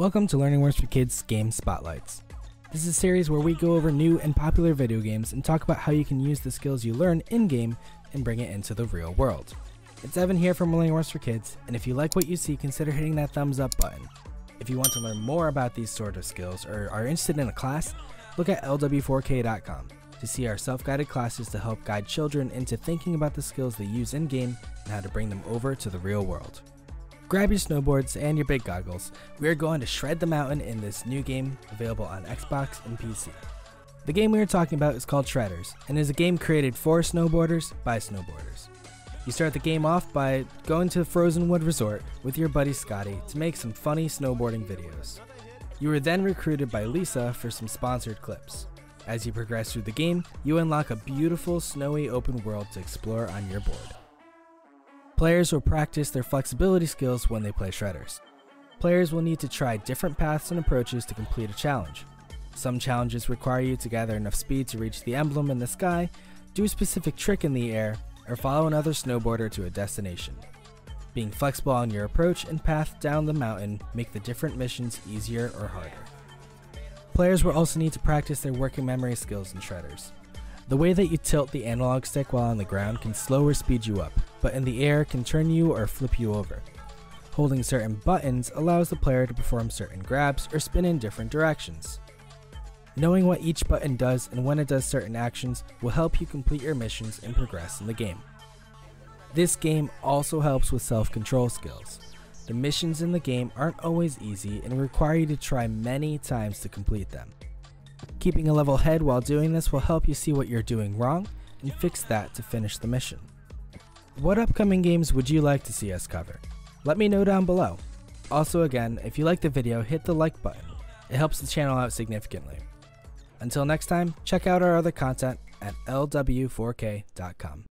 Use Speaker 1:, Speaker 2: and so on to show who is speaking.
Speaker 1: Welcome to Learning Works for Kids Game Spotlights. This is a series where we go over new and popular video games and talk about how you can use the skills you learn in game and bring it into the real world. It's Evan here from Learning Works for Kids, and if you like what you see, consider hitting that thumbs up button. If you want to learn more about these sort of skills or are interested in a class, look at lw4k.com to see our self-guided classes to help guide children into thinking about the skills they use in game and how to bring them over to the real world. Grab your snowboards and your big goggles. We are going to shred the mountain in this new game available on Xbox and PC. The game we are talking about is called Shredders and is a game created for snowboarders by snowboarders. You start the game off by going to Frozenwood Resort with your buddy Scotty to make some funny snowboarding videos. You are then recruited by Lisa for some sponsored clips. As you progress through the game, you unlock a beautiful snowy open world to explore on your board. Players will practice their flexibility skills when they play shredders. Players will need to try different paths and approaches to complete a challenge. Some challenges require you to gather enough speed to reach the emblem in the sky, do a specific trick in the air, or follow another snowboarder to a destination. Being flexible on your approach and path down the mountain make the different missions easier or harder. Players will also need to practice their working memory skills in shredders. The way that you tilt the analog stick while on the ground can slow or speed you up, but in the air can turn you or flip you over. Holding certain buttons allows the player to perform certain grabs or spin in different directions. Knowing what each button does and when it does certain actions will help you complete your missions and progress in the game. This game also helps with self-control skills. The missions in the game aren't always easy and require you to try many times to complete them. Keeping a level head while doing this will help you see what you're doing wrong and fix that to finish the mission. What upcoming games would you like to see us cover? Let me know down below. Also again, if you like the video, hit the like button. It helps the channel out significantly. Until next time, check out our other content at lw4k.com.